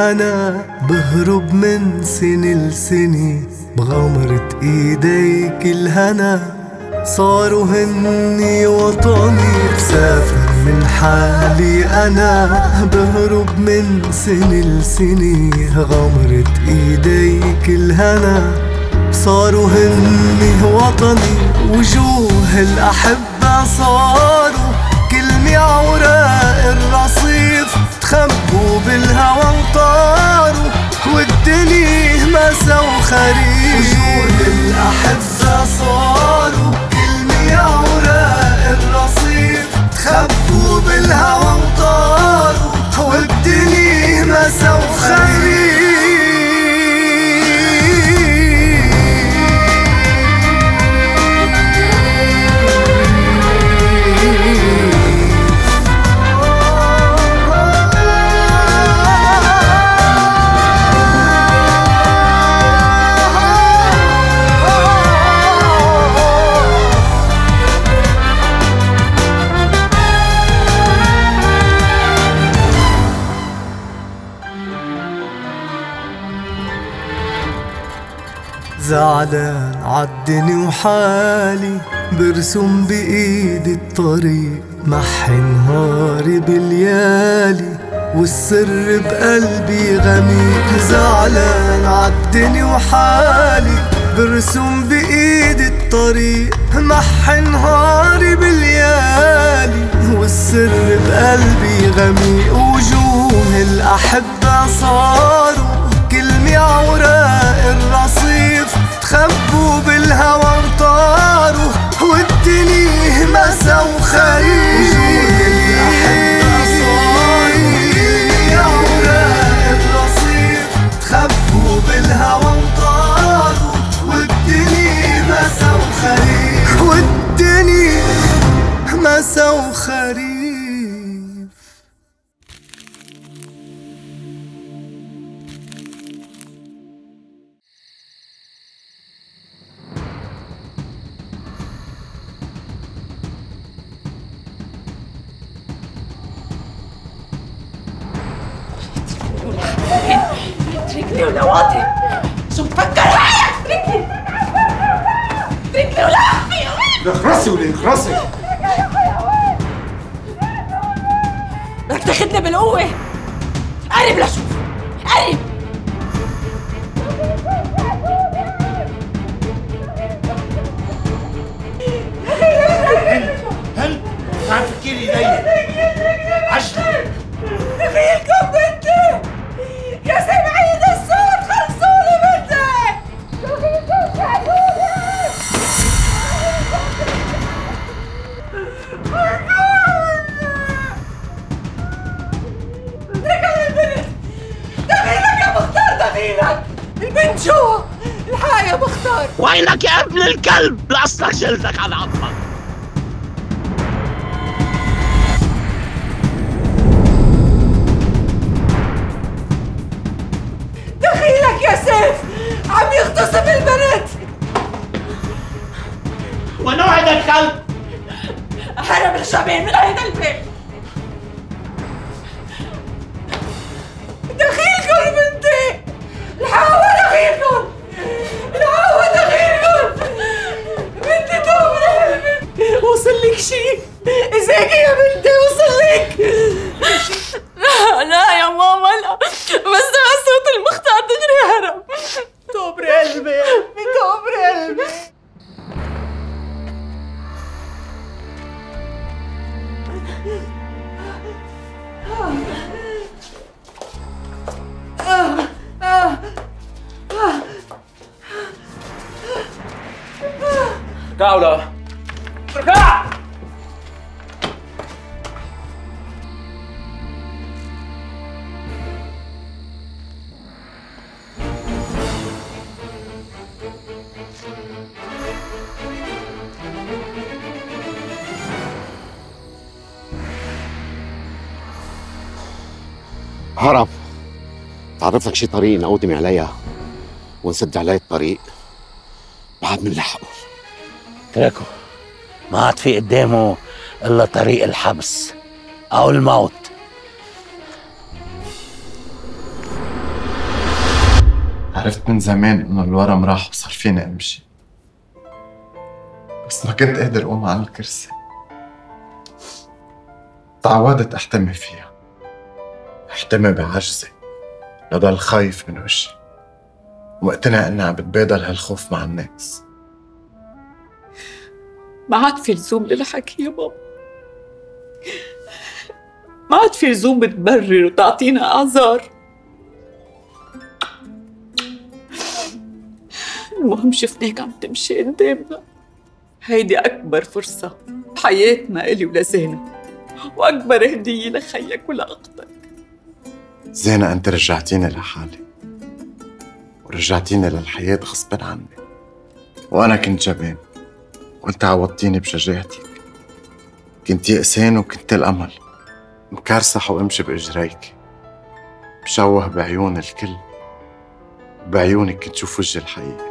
أنا بهرب من سنة لسنة بغمرة إيديك الهنا. صاروا هني وطني بسافر من حالي أنا. بهرب من سنة لسنة غمرة إيديك الهنا. صاروا هني وطني وجوه الأحبة صاروا. كلمة عوراق الرصيف تخبوا بالهوى. وطاروا والدنيا مسا وخريف. وجوه الأحبة صاروا زعلان عالدني وحالي برسم بإيدي الطريق محي نهاري باليالي والسر بقلبي غميق. زعلان عالدني وحالي برسم بإيدي الطريق محي نهاري باليالي والسر بقلبي غميق. وجوه الأحبة صاروا كلمة عوراق الرصيف تخبوا بالهوى وطاروا والدنيا مسا وخريف اتركني ونواطي شو مفكر حالك اتركني اتركني ولا اخفي اخرسي ولي اخرسي. بدك تاخدني بالقوة. قرب لشوف قرب. هل تعال فكري ايديا عجلة دخيلكم وينك يا ابن الكلب! لاصلك جلدك على عظمك هرب. تعرف لك شي طريق نقدم عليها ونسد عليه الطريق بعد منلحقه تركه ما عاد في قدامه إلا طريق الحبس أو الموت. عرفت من زمان إنه الورم راح وصار فيني أمشي. بس ما كنت قادر أقوم على الكرسي. تعودت أحتمي فيها. احتمي بعجزي. لضل خايف من وشي. واقتنع اني عم بتبادل هالخوف مع الناس. ما عاد في لزوم للحكي يا بابا ما عاد في لزوم تبرر وتعطينا أعذار. المهم شفناك عم تمشي قدامنا. هيدي أكبر فرصة بحياتنا إلي ولزينة وأكبر هدية لخيك ولأختك زينة أنت رجعتيني لحالي. ورجعتيني للحياة غصبا عني. وأنا كنت جبان وأنت عوضتيني بشجاعتك. كنت يأسان وكنت الأمل. مكرسح وأمشي بإجريك. مشوه بعيون الكل. بعيونك كنت شوف وجه الحقيقي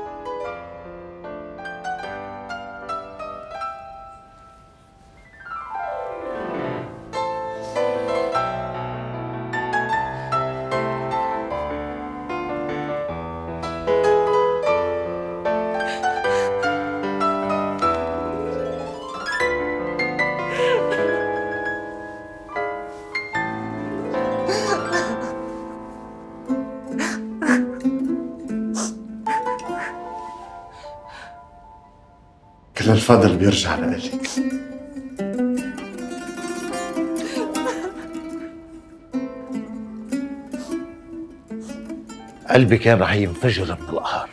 الفضل بيرجع لإلك. قلبي كان رح ينفجر من القهر.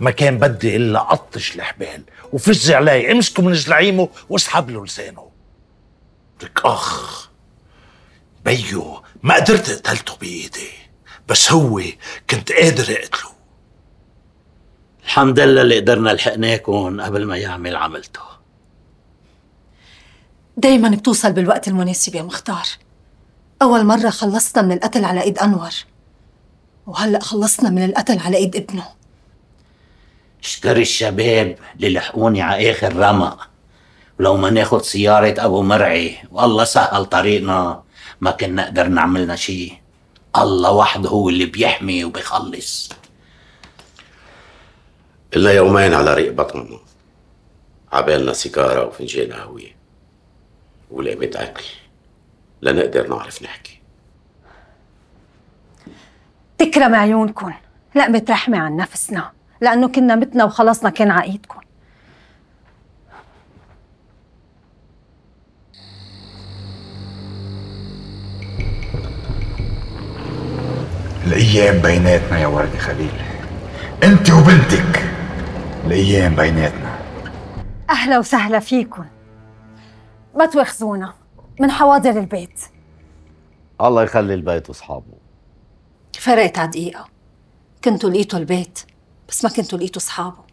ما كان بدي إلا قطش الحبال وفز عليه امسكه من زلعيمه واسحب له لسانه. لك أخ بيو ما قدرت قتلته بإيدي بس هو كنت قادر أقتله. الحمد لله اللي قدرنا لحقناكم قبل ما يعمل عملته. دايما بتوصل بالوقت المناسب يا مختار. أول مرة خلصنا من القتل على إيد أنور وهلأ خلصنا من القتل على إيد ابنه. اشكر الشباب اللي لحقوني على آخر رمق. ولو ما ناخد سيارة أبو مرعي والله سهل طريقنا. ما كنا نقدر نعملنا شي الله وحده هو اللي بيحمي وبيخلص. إلا يومين على ريق بطننا عبالنا سيجارة وفنجان قهوة ولقمة أكل. لنقدر نعرف نحكي. تكرم عيونكن. لا مترحمة عن نفسنا. لأنه كنا متنا وخلصنا كان على إيدكن الأيام بيناتنا يا وردي خليل. أنت وبنتك. الأيام بيناتنا. أهلا وسهلا فيكن ما تواخذونا من حواضر البيت. الله يخلي البيت وأصحابه. فرقت على دقيقة. كنتوا لقيتوا البيت بس ما كنتوا لقيتوا أصحابه.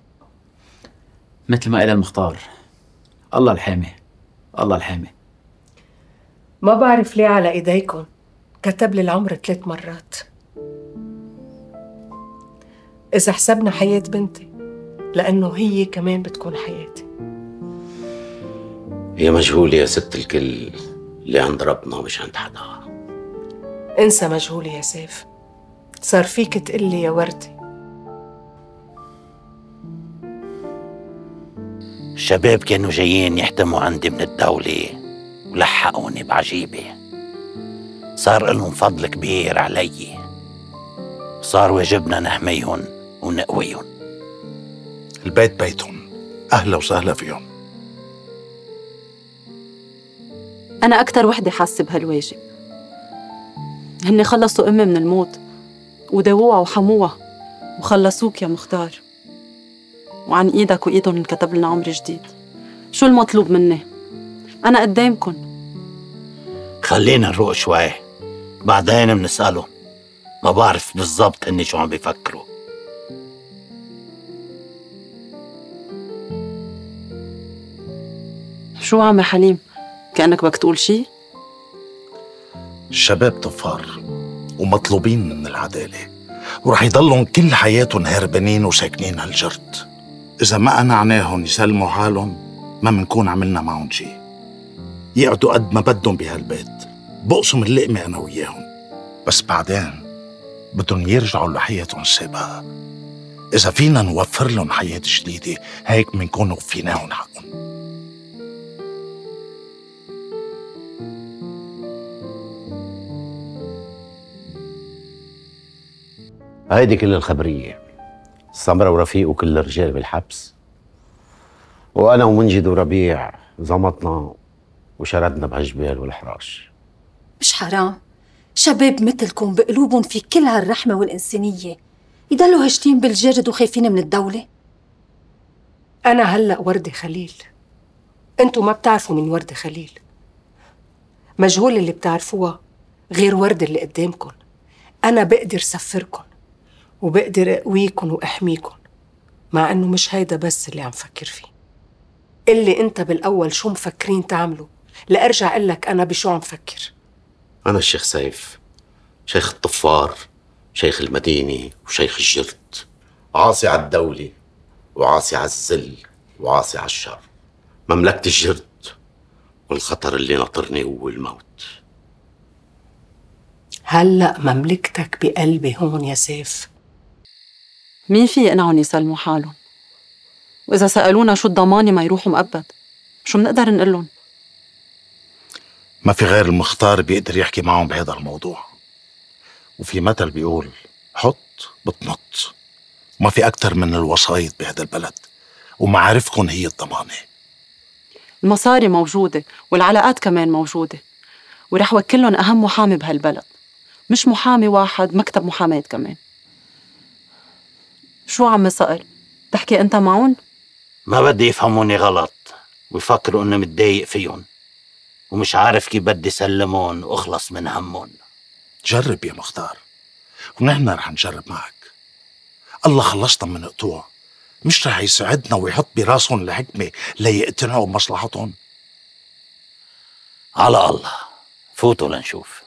مثل ما قال المختار الله الحامي الله الحامي. ما بعرف ليه على إيديكم. كتب لي العمر ثلاث مرات. إذا حسبنا حياة بنتي. لأنه هي كمان بتكون حياتي. هي مجهولة يا ست الكل اللي عند ربنا مش عند حدا. انسى مجهولي يا سيف. صار فيك تقلي يا وردي. الشباب كانوا جايين يحتموا عندي من الدولة ولحقوني بعجيبة. صار لهم فضل كبير علي. صار واجبنا نحميهم ونقويهم. البيت بيتهم. أهلا وسهلا فيهم. أنا أكتر وحدة حاسة بهالواجب. هن خلصوا أمي من الموت وداووها وحموها وخلصوك يا مختار. وعن إيدك وإيدهم انكتب لنا عمر جديد. شو المطلوب مني؟ أنا قدامكن. خلينا نروق شوي. بعدين بنسأله. ما بعرف بالضبط اني شو عم بيفكروا. شو عم يا حليم؟ كأنك بدك تقول شي؟ الشباب طفار ومطلوبين من العدالة. ورح يضلهم كل حياتهم هربانين وساكنين هالجرد. إذا ما قنعناهم يسلموا حالهم ما منكون عملنا معهم شي. يقعدوا قد ما بدهم بهالبيت. بقسم اللقمة أنا وياهم. بس بعدين بدهم يرجعوا لحياتهم السابقة. إذا فينا نوفر لهم حياة جديدة هيك بنكون وفيناهم حقهم. هيدي كل الخبرية. سمرة ورفيق وكل الرجال بالحبس. وأنا ومنجد وربيع زمطنا وشردنا بهالجبال والحراش. مش حرام. شباب مثلكم بقلوبهم في كل هالرحمة والإنسانية. يضلوا هشتين بالجرد وخايفين من الدولة. أنا هلأ وردة خليل. أنتوا ما بتعرفوا مين وردة خليل. مجهول اللي بتعرفوها غير وردة اللي قدامكم أنا بقدر سفركم وبقدر أقويكم وأحميكم مع إنه مش هيدا بس اللي عم فكر فيه. اللي أنت بالأول شو مفكرين تعملوا؟ لأرجع لك أنا بشو عم فكر. أنا الشيخ سيف شيخ الطفار شيخ المدينة وشيخ الجرد. عاصي على الدولة وعاصي على الذل وعاصي على الشر. مملكة الجرد والخطر اللي ناطرني هو الموت. هلأ مملكتك بقلبي هون يا سيف. مين في يقنعهم يسلموا حالهم وإذا سألونا شو الضمانة ما يروحوا مؤبد شو منقدر نقول ما في غير المختار بيقدر يحكي معهم بهذا الموضوع. وفي مثل بيقول حط بتنط. ما في أكتر من الوسايط بهذا البلد ومعارفكم هي الضمانة. المصاري موجودة والعلاقات كمان موجودة ورح وكلهم أهم محامي بهالبلد. مش محامي واحد مكتب محاماة كمان. شو عم صقر؟ تحكي أنت معهم؟ ما بدي يفهموني غلط. ويفكروا إني متضايق فيهم. ومش عارف كيف بدي سلمهم وأخلص من همهم. جرب يا مختار. ونحن رح نجرب معك. الله خلصنا من قطوع. مش رح يسعدنا ويحط براسهم الحكمة ليقتنعوا بمصلحتهم. على الله. فوتوا لنشوف.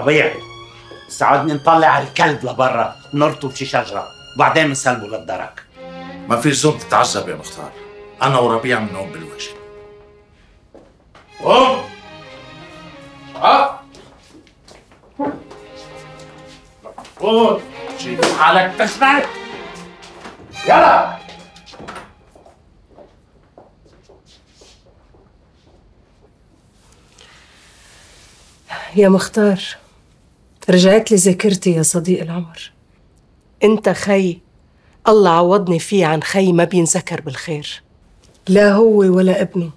طبيعي ساعدني نطلع على الكلب لبرا نرطه بشي شجرة وبعدين بنسلمه للدرك. ما في زوم تتعذب يا مختار. أنا وربيع بنقوم بالواجب قوم ها؟ قوم جيب حالك تخنق يلا! يا مختار رجعت لي ذاكرتي يا صديق العمر. انت خي الله عوضني فيه عن خي ما بينذكر بالخير. لا هو ولا ابنه.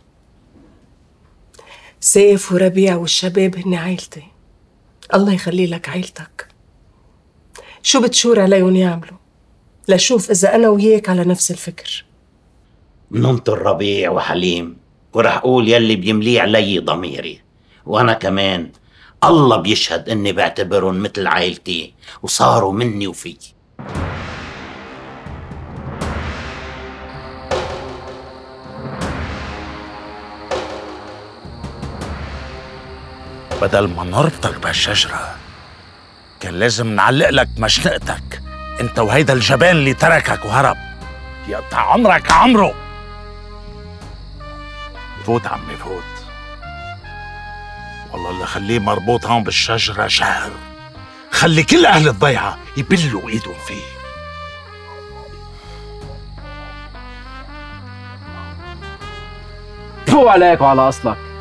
سيف وربيع والشباب هن عيلتي. الله يخلي لك عيلتك. شو بتشور عليهم يعملوا؟ لشوف إذا أنا وياك على نفس الفكر. ننطر ربيع وحليم ورح أقول يلي بيملي علي ضميري. وأنا كمان الله بيشهد إني بعتبرهم مثل عائلتي وصاروا مني وفي. بدل ما نربطك بهالشجرة كان لازم نعلق لك مشنقتك. أنت وهيدا الجبان اللي تركك وهرب. يقطع عمرك عمره فوت عمي فوت. اللي خليه مربوط هون بالشجرة شهر. خلي كل أهل الضيعة يبلوا إيدهم فيه. تفو عليك وعلى أصلك.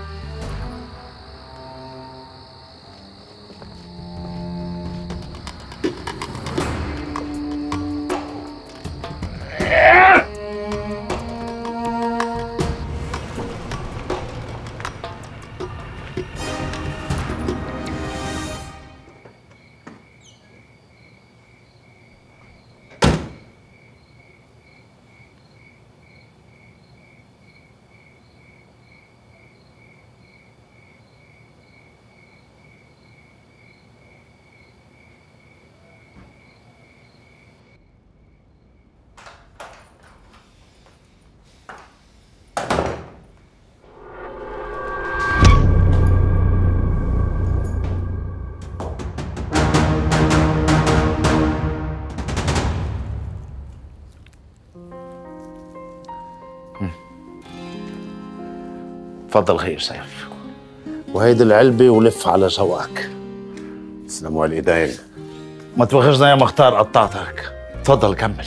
تفضل خير سيف. وهيدي العلبة ولف على ذوقك تسلموا الايدين ما تواخذنا يا مختار قطعتك. تفضل كمل.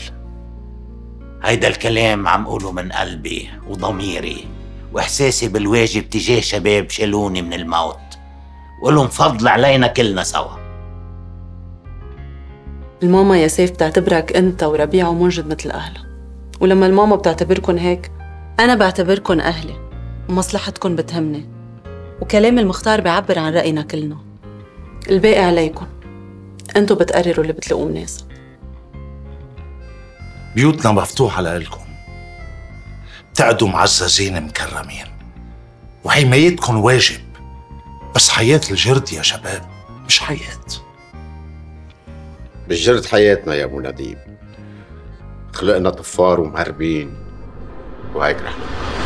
هيدا الكلام عم قوله من قلبي وضميري. وإحساسي بالواجب تجاه شباب شالوني من الموت. وقولهم فضل علينا كلنا سوا. الماما يا سيف بتعتبرك أنت وربيع ومنجد مثل اهلها ولما الماما بتعتبركن هيك أنا بعتبركن أهلي. ومصلحتكن بتهمني. وكلام المختار بيعبر عن رأينا كلنا. الباقي عليكم. انتو بتقرروا اللي بتلاقوه مناسب. بيوتنا مفتوحة لإلكم بتقعدوا معززين مكرمين. وحمايتكم واجب. بس حياة الجرد يا شباب مش حياة. بالجرد حياتنا يا أبو نديم. خلقنا طفار ومهربين. وهيك رح نبقى.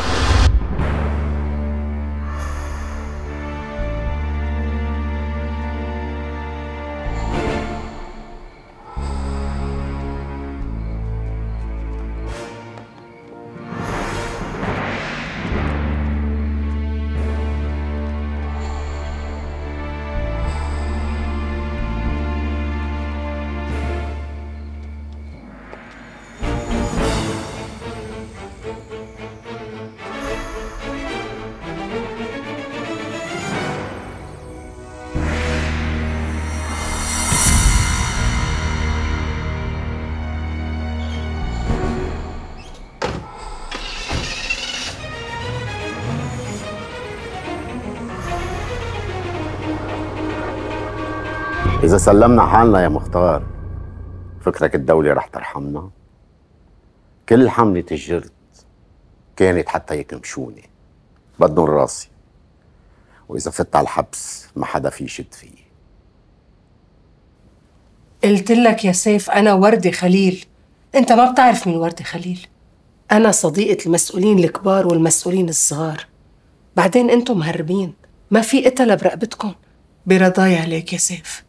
إذا سلمنا حالنا يا مختار فكرك الدولة رح ترحمنا؟ كل حملة الجرد كانت حتى يكمشوني. بدهم راسي. وإذا فت على الحبس ما حدا في يشد فيي. قلت لك يا سيف أنا وردة خليل. أنت ما بتعرف مين وردة خليل. أنا صديقة المسؤولين الكبار والمسؤولين الصغار. بعدين أنتم مهربين. ما في قتلة برقبتكم. برضاي عليك يا سيف.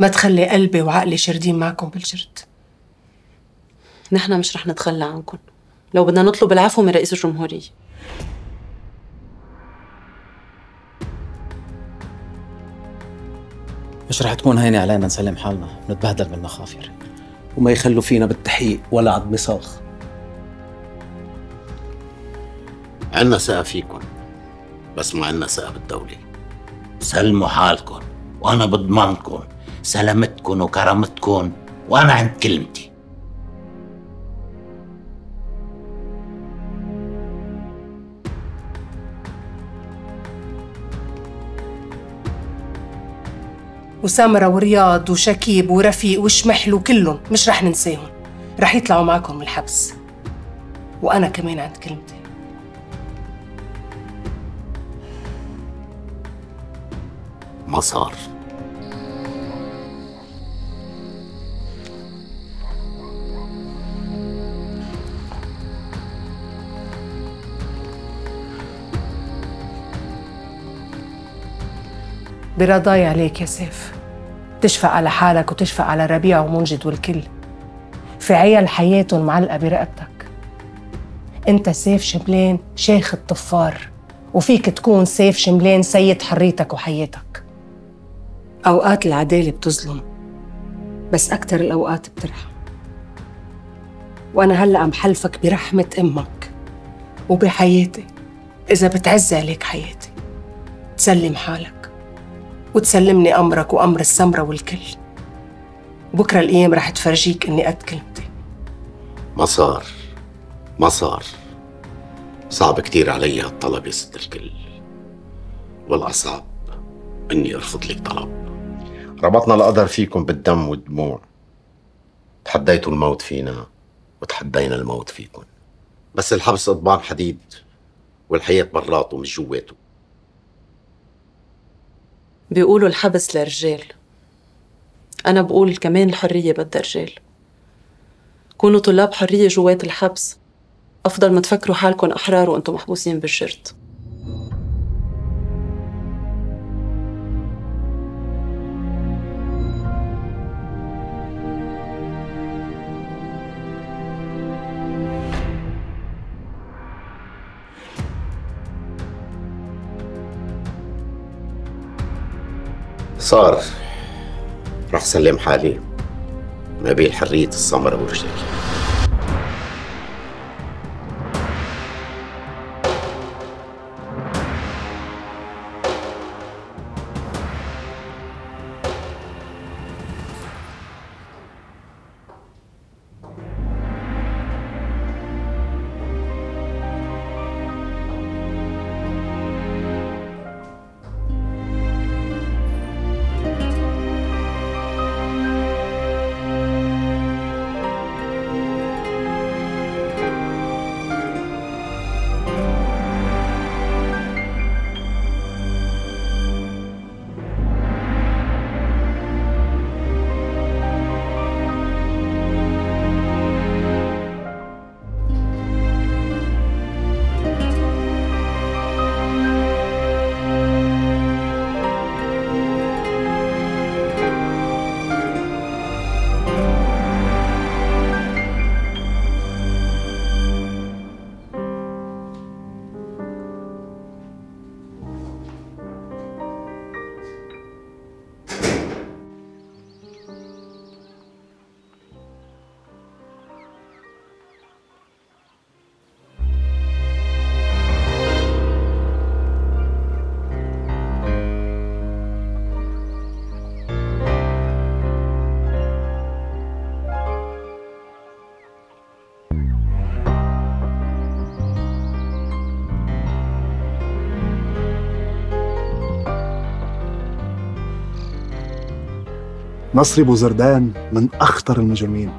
ما تخلي قلبي وعقلي شردين معكم بالجرد. نحن مش رح نتخلى عنكم. لو بدنا نطلب العفو من رئيس الجمهورية. مش رح تكون هينة علينا نسلم حالنا. نتبهدل بالمخافر وما يخلوا فينا بالتحقيق ولا عض مصاخ عنا ثقة فيكم بس ما عنا ثقة بالدولة. سلموا حالكم وأنا بضمنكم سلامتكم وكرامتكم وأنا عند كلمتي. وسمرة ورياض وشكيب ورفيق وشمحل وكلهم مش رح ننساهم. رح يطلعوا معكم من الحبس. وأنا كمان عند كلمتي. مسار. برضاي عليك يا سيف. تشفق على حالك وتشفق على ربيع ومنجد والكل. في عيال حياتهم معلقة برقبتك. انت سيف شملين شيخ الطفار وفيك تكون سيف شملين سيد حريتك وحياتك. أوقات العدالة بتظلم بس أكتر الأوقات بترحم. وأنا هلأ عم حلفك برحمة أمك وبحياتي إذا بتعز عليك حياتي. تسلم حالك. وتسلمني أمرك وأمر السمرة والكل. وبكرة الأيام رح تفرجيك إني قد كلمتي مسار مسار صعب كتير علي هالطلب يا ست الكل. والأصعب إني أرفض لك طلب. ربطنا القدر فيكم بالدم والدموع. تحديتوا الموت فينا وتحدينا الموت فيكم. بس الحبس قضبان حديد والحياة براته مش جواته بيقولوا الحبس لرجال. أنا بقول كمان الحرية بدها رجال. كونوا طلاب حرية جوات الحبس. أفضل ما تفكروا حالكم أحرار وأنتم محبوسين بالجرد صار. رح سلم حالي. ما بين حرية السمرة ورجلي نصري بوزردان من أخطر المجرمين.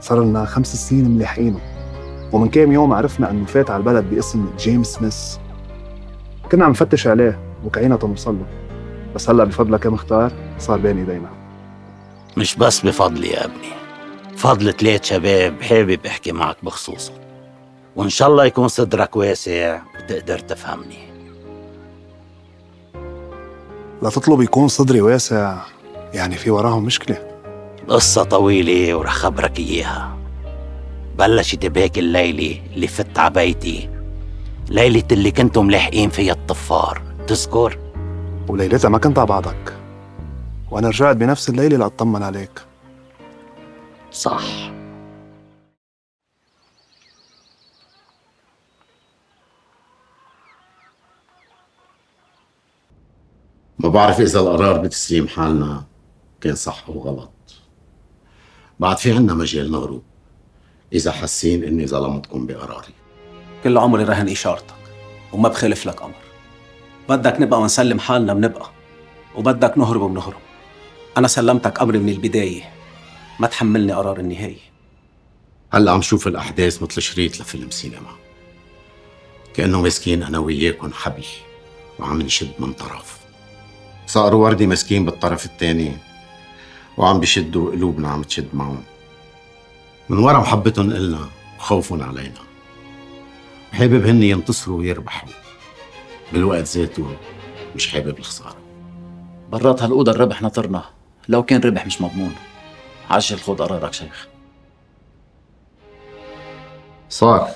صار لنا خمس سنين ملاحقينه. ومن كام يوم عرفنا إنه فات على البلد باسم جيمس سميث. كنا عم نفتش عليه وكعينا تنوصل له. بس هلأ بفضلك يا مختار صار بين ايدينا مش بس بفضلي يا ابني. فضل ثلاث شباب حابب احكي معك بخصوصه. وإن شاء الله يكون صدرك واسع وتقدر تفهمني. لا تطلب يكون صدري واسع يعني في وراهم مشكلة. قصة طويلة ورح خبرك إياها. بلشت بهيك الليلة اللي فت على بيتي. ليلة اللي كنتم ملاحقين فيها الطفار. تذكر؟ وليلتها ما كنت على بعضك. وأنا رجعت بنفس الليلة لأطمن عليك. صح. ما بعرف إذا القرار بتسليم حالنا. كان صح أو غلط بعد في عنا مجال نهرب إذا حاسين إني ظلمتكم بقراري. كل عمري رهن إشارتك وما بخالف لك أمر. بدك نبقى ونسلم حالنا بنبقى وبدك نهرب بنهرب أنا سلمتك أمري من البداية. ما تحملني قرار النهاية. هلأ عم شوف الأحداث مثل شريط لفيلم سينما. كأنه مسكين أنا وياكم حبل وعم نشد من طرف. صار وردي مسكين بالطرف الثاني وعم بيشدوا قلوبنا عم تشد معهم. من ورا محبتهم إلنا وخوفهم علينا. حابب هن ينتصروا ويربحوا. بالوقت ذاته مش حابب الخسارة. برات هالأوضة الربح نطرنا. لو كان ربح مش مضمون. عجل خد قرارك شيخ. صار.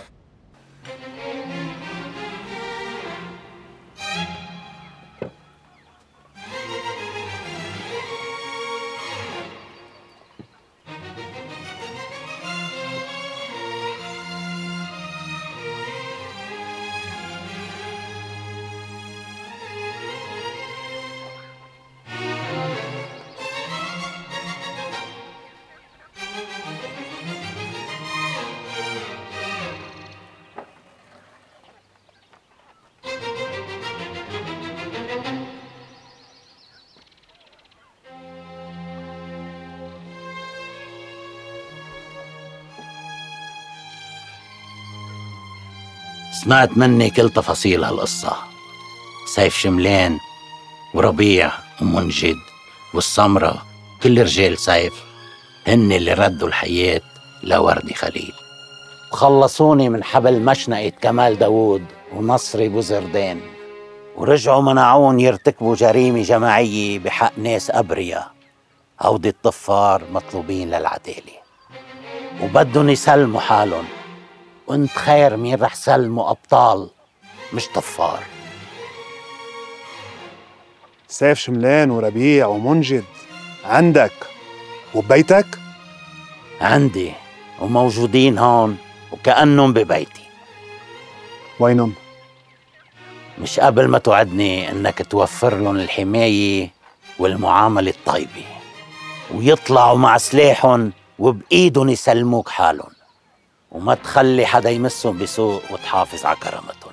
سمعت مني كل تفاصيل هالقصة. سيف شملان وربيع ومنجد والسمرة كل رجال سيف هن اللي ردوا الحياة لوردي خليل. وخلصوني من حبل مشنقة كمال داوود ونصري بوزردان ورجعوا منعون يرتكبوا جريمة جماعية بحق ناس أبرياء. هودي الطفار مطلوبين للعدالة. وبدهم يسلموا حالهم. وانت خير مين رح سلموا أبطال مش طفار سيف شملان وربيع ومنجد عندك وببيتك؟ عندي وموجودين هون وكأنهم ببيتي وينهم؟ مش قبل ما توعدني إنك توفر لهم الحماية والمعاملة الطيبة ويطلعوا مع سلاحهم وبإيدهم يسلموك حالهم وما تخلي حدا يمسهم بسوء وتحافظ على كرامتهم.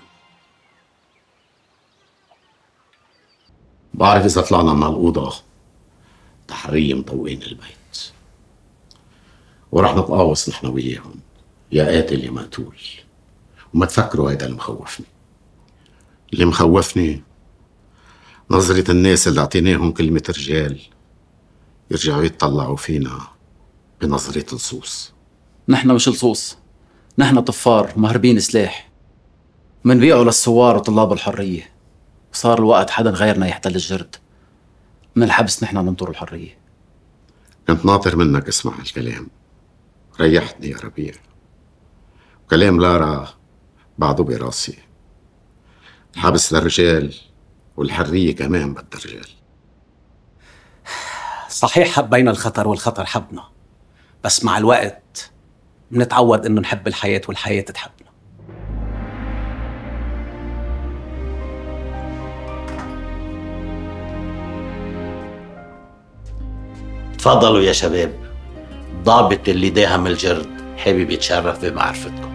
بعرف إذا طلعنا من الأوضة تحرية مطوقين البيت. ورح نتقاوص نحن وياهم. يا قاتل يا مقتول. وما تفكروا هيدا اللي مخوفني. اللي مخوفني نظرة الناس اللي أعطيناهم كلمة رجال يرجعوا يتطلعوا فينا بنظرة لصوص نحن مش لصوص نحن طفار ومهربين سلاح. منبيعوا للثوار وطلاب الحرية. صار الوقت حدا غيرنا يحتل الجرد. من الحبس نحن ننطر الحرية. كنت ناطر منك اسمع هالكلام. ريحتني يا ربيع. كلام لارا بعده براسي. الحبس للرجال والحرية كمان بدها رجال صحيح حبينا الخطر والخطر حبنا. بس مع الوقت بنتعود إنه نحب الحياة والحياة تحبنا تفضلوا يا شباب ضابط اللي داهم الجرد حابب يتشرف بمعرفتكم.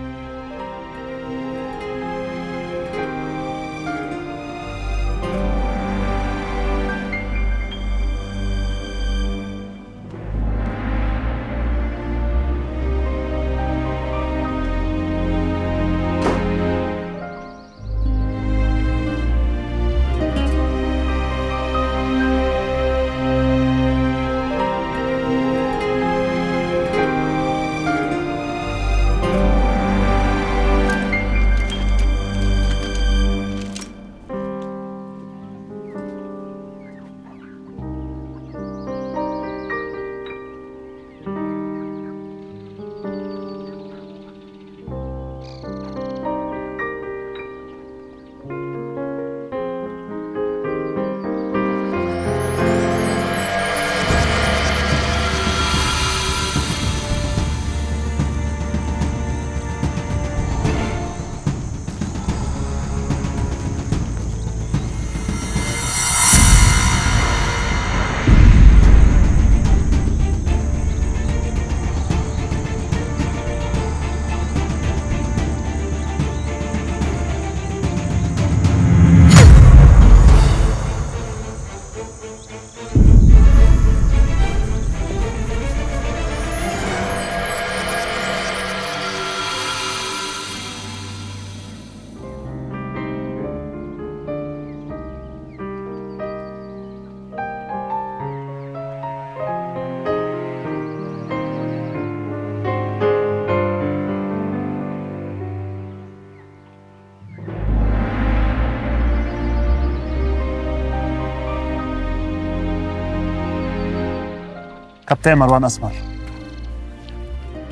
كابتن مروان أسمر.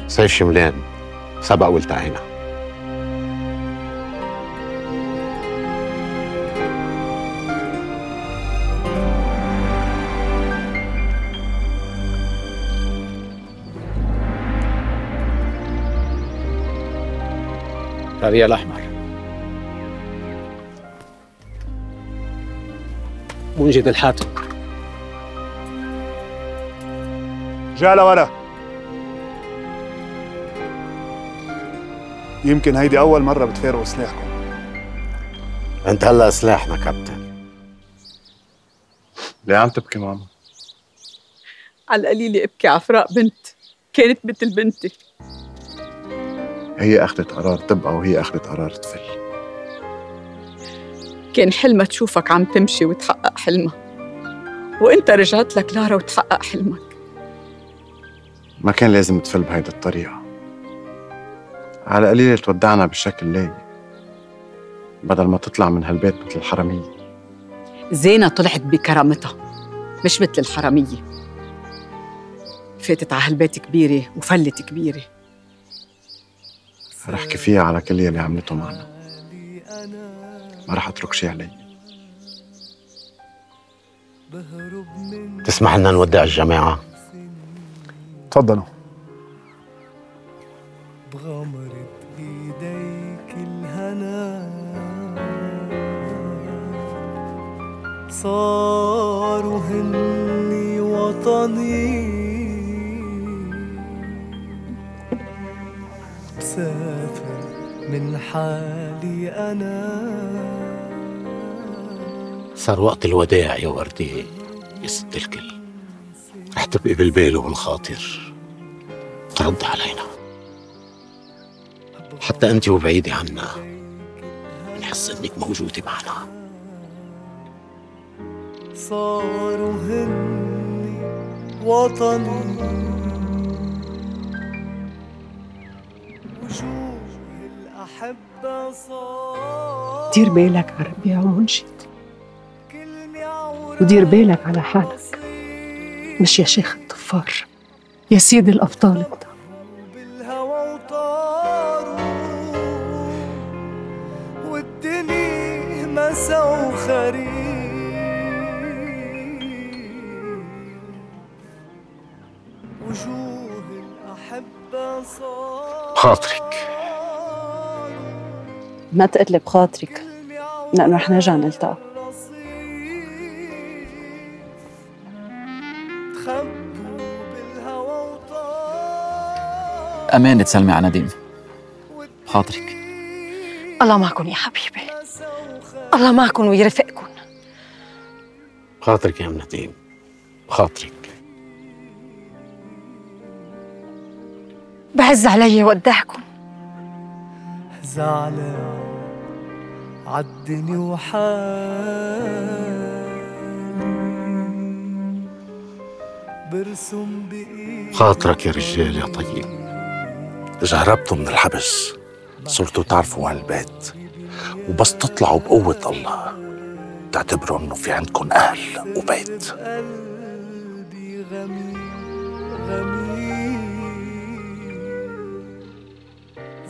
سيف شملان سبق والتعينا ربيع الأحمر. منجد الحاتم. جا لورا يمكن هيدي أول مرة بتفارقوا سلاحكم. أنت هلا سلاحنا كابتن. ليه عم تبكي ماما؟ على القليلة ابكي على فراق بنت. كانت مثل بنتي. هي أخذت قرار تبقى وهي أخذت قرار تفل. كان حلمها تشوفك عم تمشي وتحقق حلمها. وإنت رجعت لك لارا وتحقق حلمك. ما كان لازم تفل بهيدي الطريقة. على قليلة تودعنا بشكل لايق بدل ما تطلع من هالبيت مثل الحرامية. زينة طلعت بكرامتها مش مثل الحرامية. فاتت على هالبيت كبيرة وفلت كبيرة. رح احكي فيها على كل يلي عملته معنا. ما رح أترك شي علي. تسمح لنا نودع الجماعة؟ تفضلوا بغمرة إيديك الهنا. صاروا هني وطني. مسافر من حالي أنا. صار وقت الوداع يا وردي يا ست الكل. رح تبقي بالبال وبالخاطر ترد علينا. حتى أنت وبعيدة عنا. نحس إنك موجودة معنا. صاروا هني وطني وجوه الأحبة صار دير بالك على ربيع ومنشد. ودير بالك على حالك. مش يا شيخ الطفار يا سيد الأبطال. انت والدنيا مسا وخريف وجوه الأحبة صار خاطرك ما تقلب خاطرك لأنه رح نرجع نلتقى أمانة تسلمي على نديم. خاطرك. الله معكم يا حبيبي. الله معكم ويرفقكم. خاطرك يا نديم. خاطرك. بعز علي ودعكم زعلان عالدنيا وحالي برسم بإيدي. خاطرك يا رجال يا طيب. إذا هربتوا من الحبس. صرتوا تعرفوا عن البيت. وبس تطلعوا بقوة الله. تعتبروا إنه في عندكم أهل وبيت.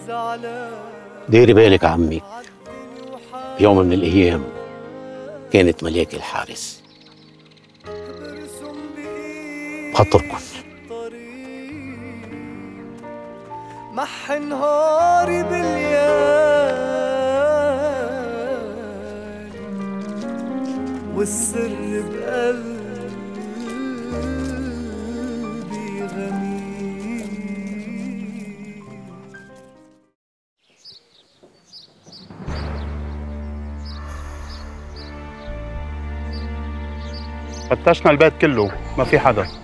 قلبي ديري بالك عمي. بيوم من الأيام كانت ملاك الحارس. بخطركم مح نهاري بالليالي والسر بقلبي غميق فتشنا البيت كله ما في حدا.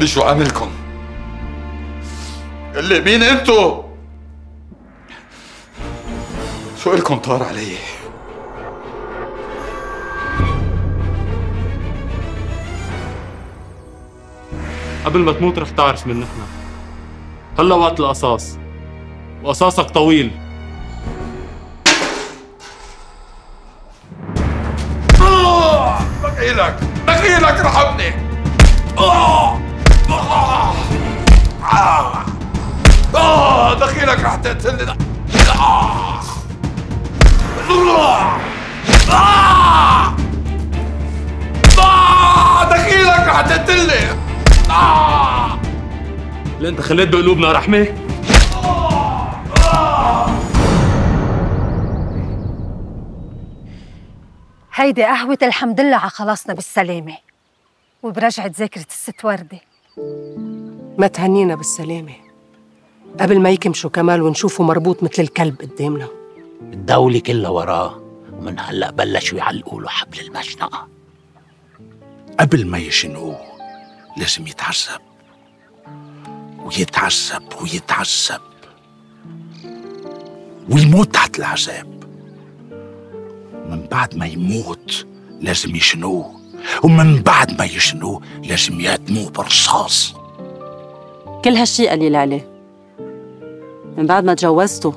اللي شو عاملكم؟ اللي مين أنتم؟ شو إلكم طار علي؟ قبل ما تموت رح تعرف من نحن هلا وقت القصاص وقصاصك طويل آه! بقيلك بقيلك ارحمني آه! آه! آه! دخيلك رح تقتلني آه! آه! آه! دخيلك رح تقتلني آه! انت خليت بقلوبنا رحمة هيدي قهوة الحمد لله على خلاصنا بالسلامة وبرجعة ذاكرة الست وردة ما تهنينا بالسلامة. قبل ما يكمشوا كمال ونشوفه مربوط مثل الكلب قدامنا. الدولة كلها وراه ومن هلأ بلشوا يعلقوا له حبل المشنقة. قبل ما يشنقوه لازم يتعذب ويتعذب ويتعذب ويموت تحت العذاب. من بعد ما يموت لازم يشنوه ومن بعد ما يشنوه لازم يهدموه برصاص. كل هالشي قليل عليه من بعد ما تجوزته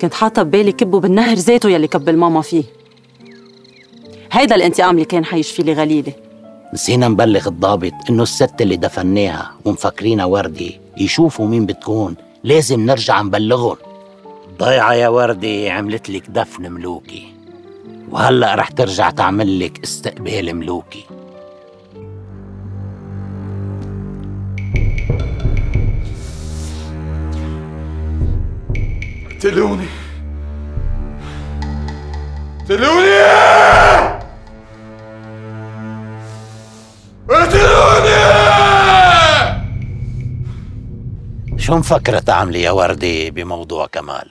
كنت حاطة ببالي كبه بالنهر ذاته يلي كب الماما فيه. هيدا الانتقام اللي كان حيشفي لي غليلة. نسينا نبلغ الضابط إنه الست اللي دفناها ومفكرينها وردة يشوفوا مين بتكون لازم نرجع نبلغهم. ضيعة يا وردة عملت لك دفن ملوكي. وهلأ رح ترجع تعمل لك استقبال ملوكي. اقتلوني اقتلوني اقتلوني شو مفكرة تعملي يا وردة بموضوع كمال؟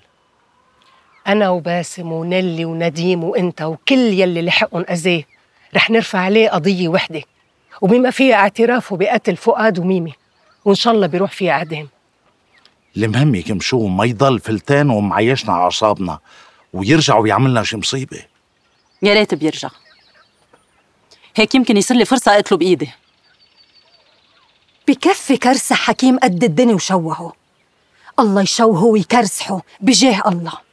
أنا وباسم ونيلي ونديم وأنت وكل يلي لحقهم أذاه رح نرفع عليه قضية وحدة. وبما فيها اعترافه بقتل فؤاد وميمي وإن شاء الله بيروح فيها إعدام المهم يكم شو ما يضل فلتان ومعيشنا على أعصابنا ويرجع ويعملنا شي مصيبة. يا ريت بيرجع. هيك يمكن يصير لي فرصة أقتله بإيدي. بكفي كرسة حكيم قد الدنيا وشوهه. الله يشوهه ويكرسحه بجاه الله.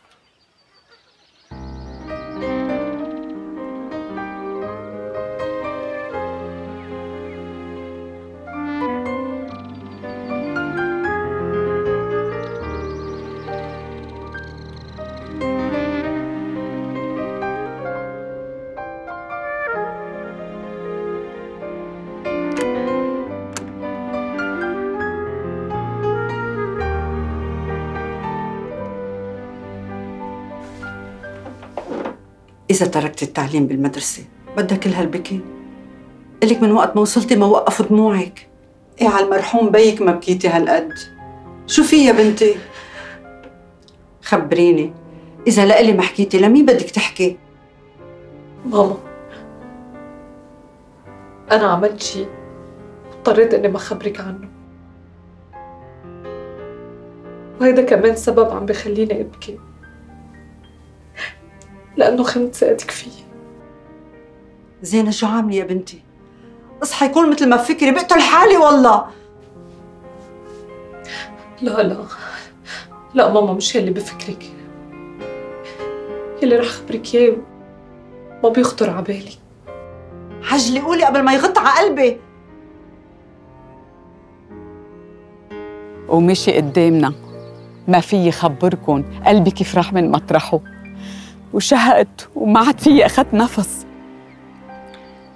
إذا تركت التعليم بالمدرسة بدك كل هالبكي. إلك من وقت ما وصلتي ما وقف دموعك إيه على المرحوم بيك ما بكيتي هالقد. شو في يا بنتي؟ خبريني. إذا لإلي ما حكيتي لمين بدك تحكي؟ ماما. أنا عملت شيء اضطريت إني ما خبرك عنه. وهيدا كمان سبب عم بخليني أبكي. لأنه خنت ثقتك فيي. زينة شو عاملة يا بنتي؟ اصحى يكون مثل ما فكري بقتل حالي والله. لا لا. لا ماما مش يلي بفكرك. يلي رح خبرك اياه ما بيخطر على بالي. عجلي قولي قبل ما يغط على قلبي. ومشي قدامنا. ما في خبركن. قلبي كيف راح من مطرحه. وشهقت وما عاد في أخذت نفس.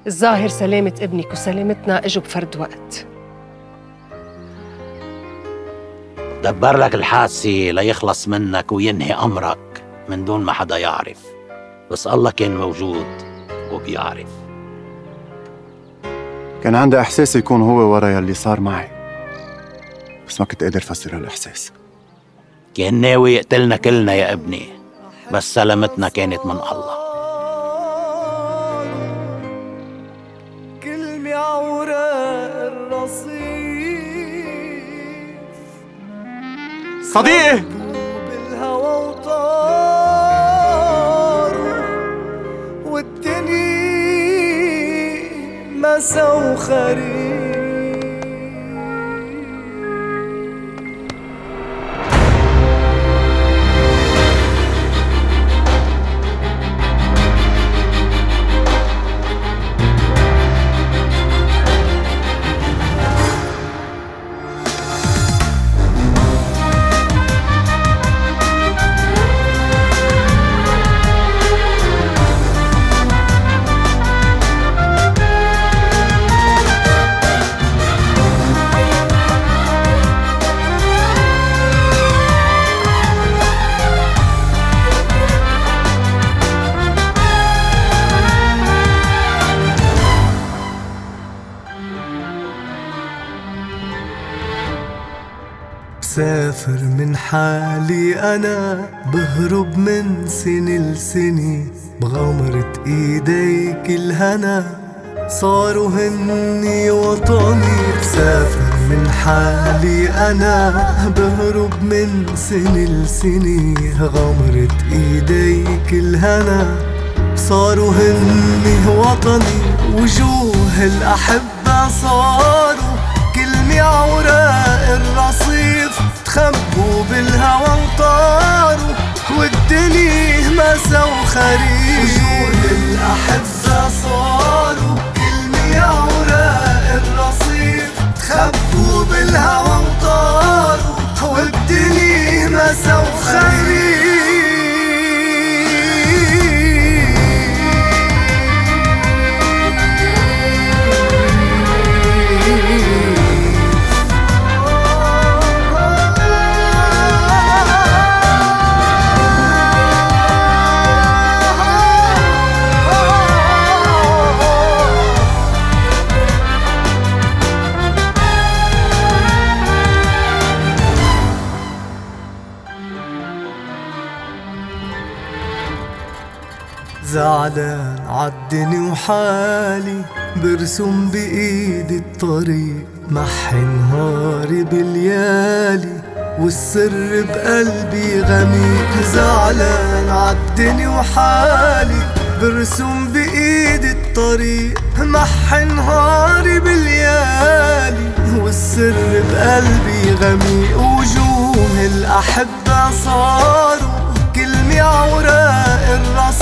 الظاهر سلامة ابنك وسلامتنا إجوا بفرد وقت. دبر لك الحادثة ليخلص منك وينهي أمرك من دون ما حدا يعرف. بس الله كان موجود وبيعرف. كان عندي إحساس يكون هو ورا يلي صار معي. بس ما كنت قادر أفسر هالإحساس. كان ناوي يقتلنا كلنا يا ابني. بس سلامتنا كانت من الله. كلمة عوراء الرصيف صديقي. بالهوى وطاروا والدنيا مسا وخريف. حالي أنا بهرب من سنة لسنة بغمرة إيديك الهنا صاروا هني وطني بسافر من حالي أنا بهرب من سنة لسنة غمرة إيديك الهنا صاروا هني وطني وجوه الأحبة صاروا كلمة عوراء الرصيف خبوا بالهوى وطاروا والدنيا همسة وخريف وجود الأحبة صاروا كلمة أوراق الرصيف. تخبوا بالهوى وطاروا والدنيا همسة وخريف زعلان عالدني وحالي برسم بإيدي الطريق محي نهاري باليالي والسر بقلبي غميق. زعلان عالدني وحالي برسم بإيدي الطريق محي نهاري باليالي والسر بقلبي غميق. وجوه الأحبة صاروا كلمة عوراق الرصيف